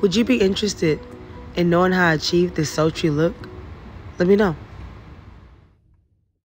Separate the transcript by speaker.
Speaker 1: Would you be interested in knowing how I achieved this sultry look? Let me know.